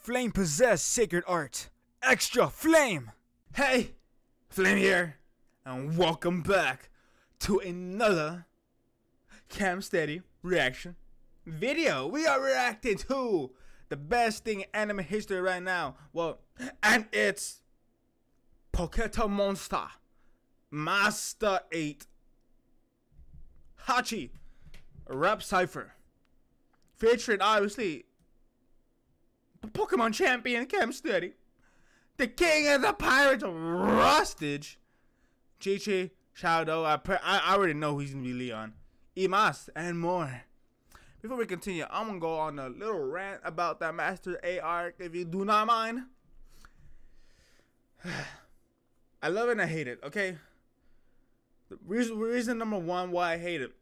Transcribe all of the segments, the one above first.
Flame possess sacred art. Extra flame! Hey, Flame here, and welcome back to another Cam Steady reaction video. We are reacting to the best thing in anime history right now. Well, and it's Poketo Monster Master 8 Hachi Rap Cypher featuring obviously the Pokemon champion Cam Steady, the king of the pirates Rustage, Chi-Chi, Shadow, I I already know he's gonna be Leon, Imas, and more. Before we continue, I'm gonna go on a little rant about that Master A arc, if you do not mind. I love it and I hate it, okay? The reason, reason number one why I hate it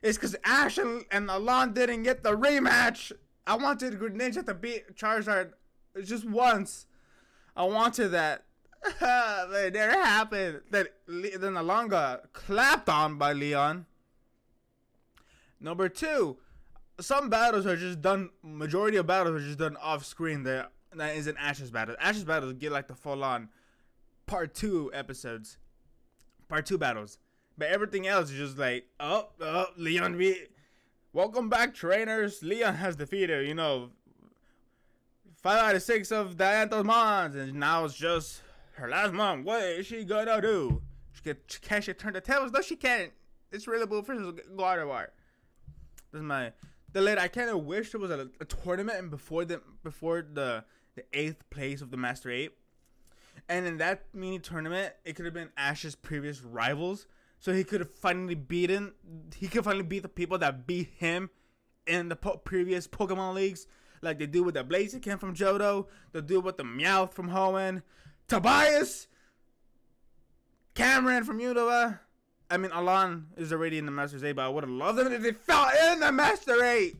is because Ash and, and Alain didn't get the rematch. I wanted Greninja to beat Charizard just once. I wanted that. it never happened. That then Alain got clapped on by Leon. Number two, some battles are just done. Majority of battles are just done off screen. That that isn't Ash's battle. Ash's battles get like the full on part two episodes, part two battles. But everything else is just like, oh, oh, Leon beat. Welcome back, trainers. Leon has defeated, you know, five out of six of Diantha's Mons, and now it's just her last mom. What is she gonna do? She can, can she turn the tables? No, she can't. It's Rillaboom versus Gardevoir. This is my the late. I kind of wish there was a, a tournament before the before the the eighth place of the Master Eight, and in that mini tournament, it could have been Ash's previous rivals, so he could finally beaten. He could finally beat the people that beat him in the po- previous Pokemon leagues, like they do with the Blaziken from Johto, they do with the Meowth from Hoenn, Tobias, Cameron from Unova. I mean, Alain is already in the Masters 8, but I would have loved them if they fell in the Master 8.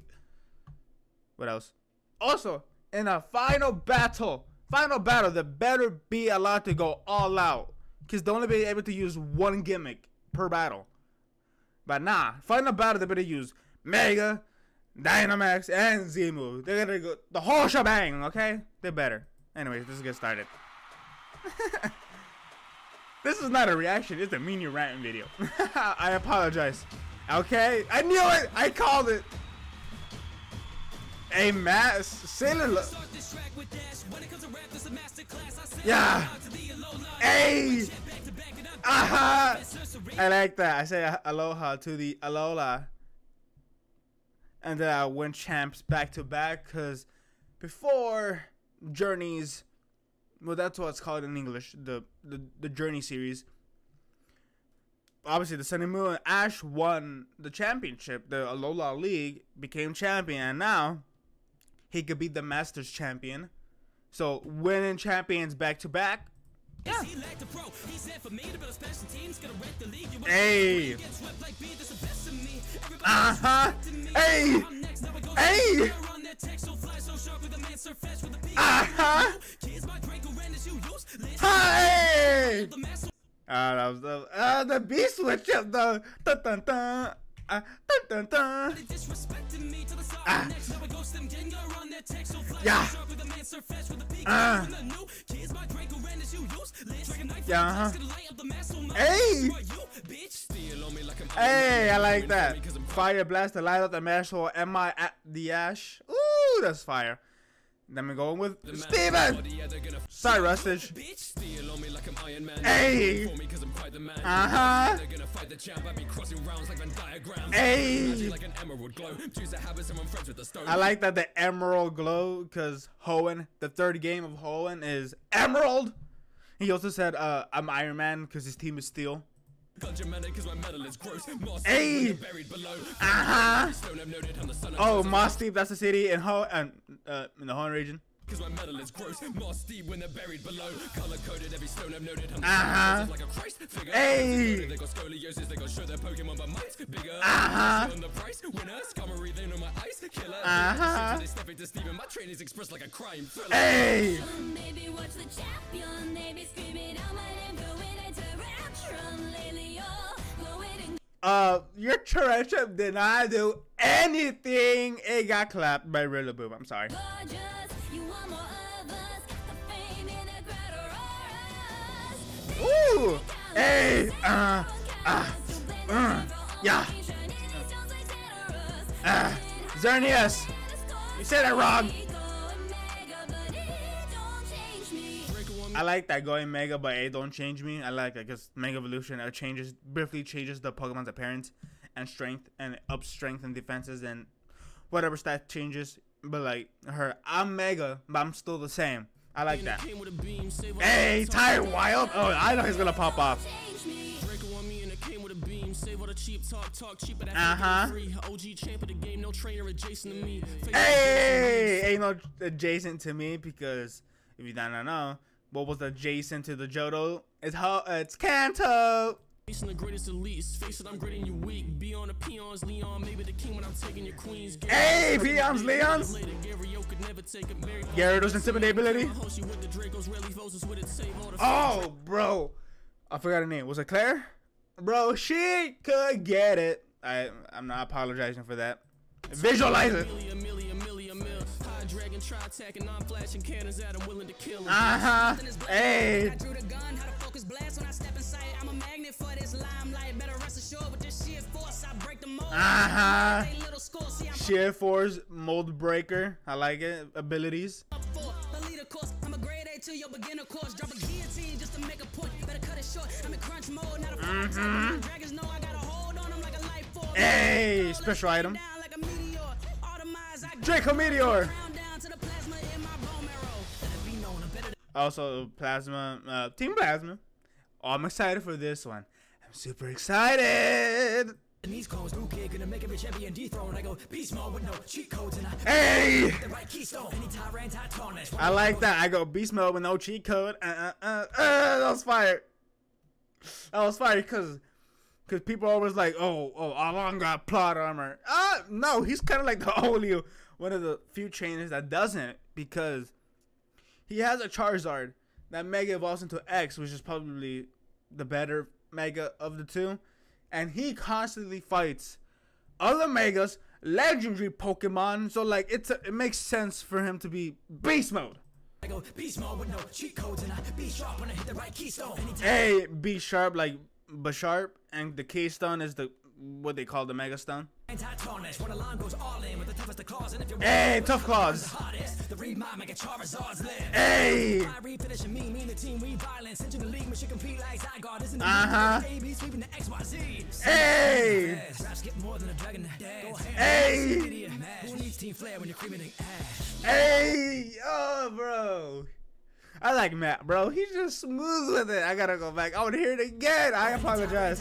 What else? Also, in a final battle, final battle, they better be allowed to go all out. Because they only be able to use one gimmick per battle. But nah, final battle, they better use Mega, Dynamax, and Z-Move. They're gonna go the whole shebang, okay? They better. Anyways, let's get started. This is not a reaction, it's a mini rant video. I apologize. Okay? I knew it! I called it! A mass lo- Yeah! Hey! Aha! Uh-huh. I like that. I say aloha to the Alola. And then I win champs back to back because before Journeys well that's what it's called in english the the, the journey series obviously the sun and moon ash won the championship the alola league became champion and now he could be the masters champion so winning champions back to back yeah. Hey. Uh huh. Hey. Hey. Uh huh. Hi! Ah, that was the uh, the beat switch up though. Dun dun dun. Uh, dun dun dun. Ah. Yeah. Ah. Yeah. Uh-huh. Hey. Hey, I like that. Fire blast the light up the mash or am I at the ash? Ooh, that's fire. Then we're going with Steven! Sorry, Rustage. Hey! Uh-huh! Hey! I like that the Emerald Glow, because Hoenn, the third game of Hoenn is Emerald! He also said, uh, I'm Iron Man, because his team is Steel. Hey! Uh-huh! Oh, Moss that's the city in Ho and uh, in the Hoenn region. Cause my metal is gross, Mossdeep when they're buried below. Color coded every stone I've noted. Uh huh. Like hey. They got scoliosis, they got show their Pokemon, but mine's bigger. Uh huh. On the price, winner, scummery, they know my ice killer. Uh huh. They step into Steven, my trainings expressed like a crime thriller. Hey. Maybe watch the champion, maybe scream it out my name, going into rapture lately, uh, your Tarantula did not do anything. It got clapped by Rillaboom. I'm sorry. Gorgeous, Ooh! Hey! Uh, uh, uh, yeah! Uh, Xerneas! You said it wrong! I like that going Mega, but A don't change me. I like, I guess, Mega Evolution. It changes, briefly changes the Pokemon's appearance and strength, and up strength and defenses, and whatever stat changes. But like her, I'm Mega, but I'm still the same. I like that. Hey, Tired Wild. Oh, I know he's gonna pop off. Uh huh. Hey, ain't no adjacent to me because if you don't know, what was adjacent to the Johto? It's ho- it's Kanto. Facing the greatest least. Face it, I'm gritting you weak. Be on the peons, Leon. Maybe the king when I'm taking your queens. Hey, peons, Leons. Gyarados intimidability. Oh, bro. I forgot her name. Was it Clair? Bro, she could get it. I I'm not apologizing for that. Visualize it. Uh huh. Hey. Uh huh. Sheer force mold breaker. I like it. Abilities. To your beginner course, drop a guillotine just to make a point. Better cut it short. I'm in crunch mode, not a mm-hmm. Dragons know I got a hold on them like a life force. Hey, special item. Draco Meteor. Also, Plasma, uh, Team Plasma. Oh, I'm excited for this one. I'm super excited. And these new kid, gonna make every champion dethrone. I go beast mode with no cheat codes and I Hey! The right keystone. Any tyrant I tarnish. I like that. I go beast mode with no cheat code. Uh, uh, uh, uh that was fire. That was fire because because people always like, oh, oh, Alain got plot armor. Uh, no, he's kind of like the only one of the few trainers that doesn't because he has a Charizard that Mega evolves into X, which is probably the better Mega of the two and he constantly fights other megas, legendary Pokemon. So like it's a, it makes sense for him to be beast mode. beast mode with no cheat codes and I be sharp when I hit the right keystone. Hey, be sharp like and the keystone is the what they call the Mega Stone. Hey, tough claws. Hey. Uh huh. Hey. Hey. Hey. Oh, bro. I like Matt, bro. He's just smooth with it. I gotta go back. I want to hear it again. I apologize.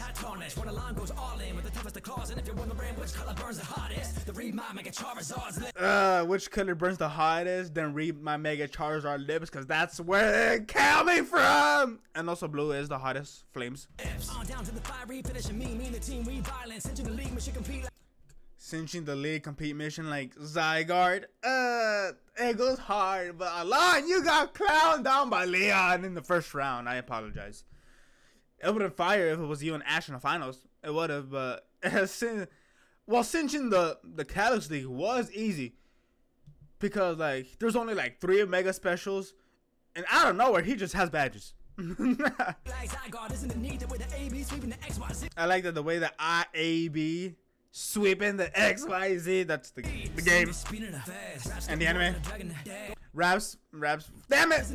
Uh, which color burns the hottest? Then read my Mega Charizard lips, cause that's where it coming from. And also, blue is the hottest. Flames. Cinching the league compete mission like Zygarde. Uh, it goes hard, but Alain, you got clowned down by Leon in the first round. I apologize. It would have fire if it was you and Ash in the finals. It would have, but well, cinching the the Kalos League was easy because like there's only like three mega specials, and out of nowhere he just has badges. I like that the way that IAB sweeping the XYZ. That's the, the game. And the anime. Raps, raps. Damn it!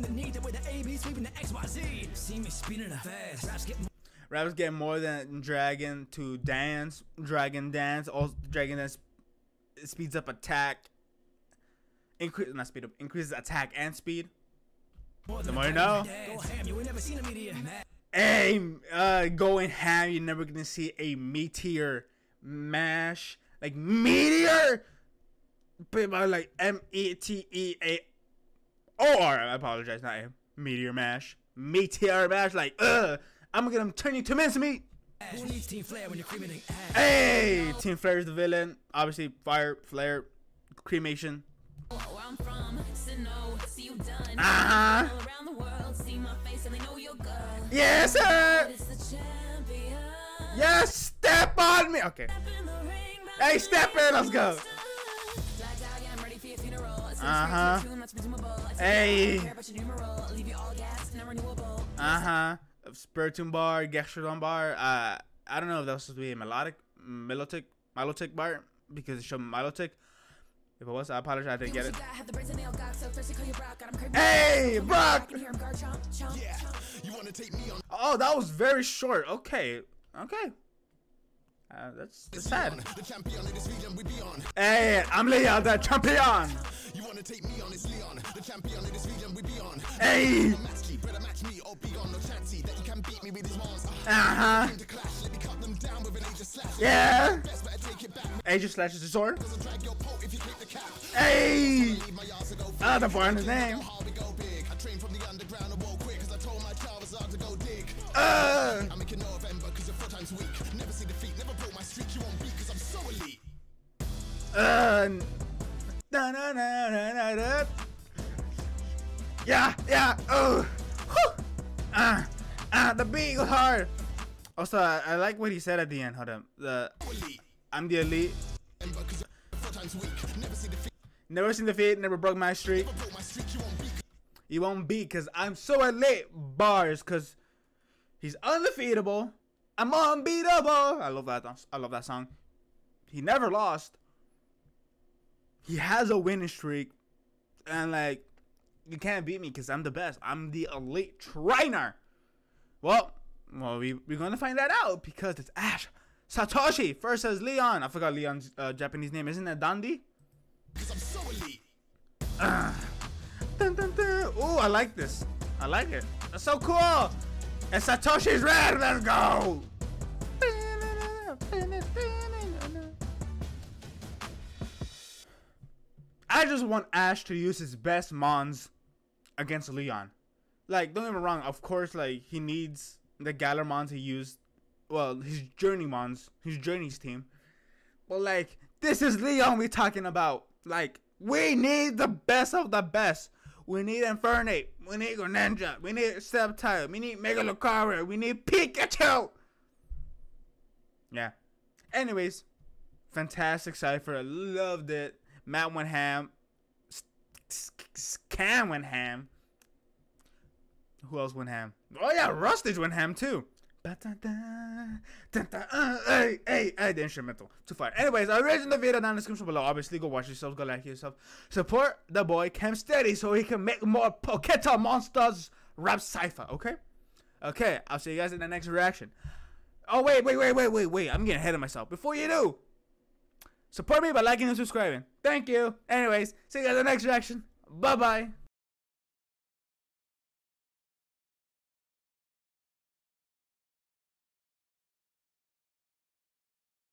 Raps get more than Dragon to dance. Dragon dance. Also, Dragon dance speeds up attack. Increase not speed up. Increases attack and speed. The more you know. Hey, uh, going ham. You're never gonna see a meteor mash like meteor but by like M E T E A O R. I apologize, not a meteor mash. Meteor mash, like uh, I'm gonna turn you to mincemeat. Who needs Team Flare when you're cremating ash? Hey, Team Flare is the villain. Obviously, fire, flare, cremation. Uh huh. Yes, sir. Yes, step on me. Okay. Hey, step in. Let's go. Uh huh. Hey. Uh huh. Spiritomb bar, Gastrodon bar. Uh, I don't know if that was supposed to be a melodic, melodic, melodic bar because it showed melodic. If it was, I apologize. I didn't get it. Hey, Brock! Oh, that was very short. Okay, okay. Uh, that's, that's sad. Hey, I'm Leon, the champion. You wanna take me on, it's Leon, the champion of this region, we be on. Hey, better match me or be on no chancy that you can beat me with his mons. uh huh. To clash, let me cut them down with an Aegislash. Yeah. Best better take it back, Aegis slashes the sword. doesn't drag your pole if you click the cap. Yeah, yeah. Oh, ah, ah. The was hard. Also, I, I like what he said at the end. Hold up. The. I'm the elite. Cause. Never seen defeat. Never broke my streak. you won't beat because I'm so elite. Bars because he's undefeatable. I'm unbeatable. I love that. I love that song. He never lost. He has a winning streak, and like you can't beat me because I'm the best. I'm the elite trainer. Well, well, we we're gonna find that out because it's Ash Satoshi versus Leon. I forgot Leon's uh, Japanese name. Isn't it Dande? Cause I'm so elite. Dun, dun, dun. Ooh, I like this. I like it. That's so cool. And Satoshi's red. Let's go. I just want Ash to use his best mons against Leon. Like, don't get me wrong. Of course, like he needs the Galar mons he used. Well, his Journey mons, his Journey's team. But like, this is Leon we talking about. Like, we need the best of the best. We need Infernape. We need Greninja. We need Sceptile. We need Mega Lucario. We need Pikachu. Yeah. Anyways, fantastic cipher. I loved it. Matt went ham. S- s- s- Cam went ham. Who else went ham? Oh yeah, Rustage went ham too. Uh, Hey, hey, hey, the instrumental. Too far. Anyways, I'll in the video down in the description below. Obviously, go watch yourselves, go like yourself. Support the boy Cam Steady so he can make more Poketa Monsters rap cipher, okay? Okay, I'll see you guys in the next reaction. Oh, wait, wait, wait, wait, wait, wait. I'm getting ahead of myself. Before you do, support me by liking and subscribing. Thank you. Anyways, see you guys in the next reaction. Bye bye.